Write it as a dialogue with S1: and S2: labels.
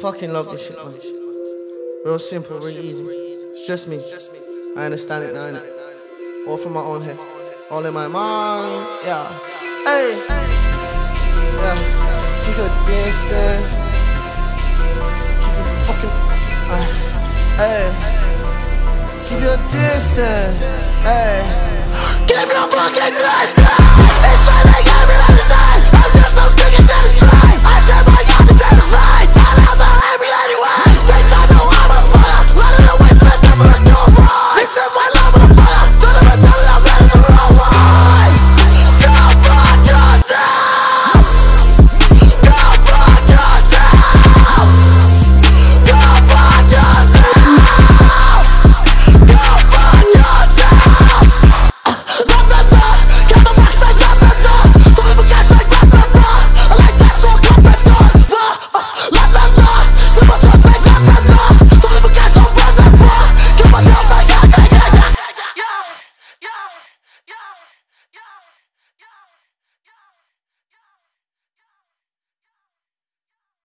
S1: Fucking love this shit, man. Real simple, real easy. It's just me. I understand it now, innit? All from my own head. All in my mind, yeah. Hey! Yeah. Keep your distance. Keep your fucking. Hey. Keep your distance. Hey.
S2: Keep your fucking distance!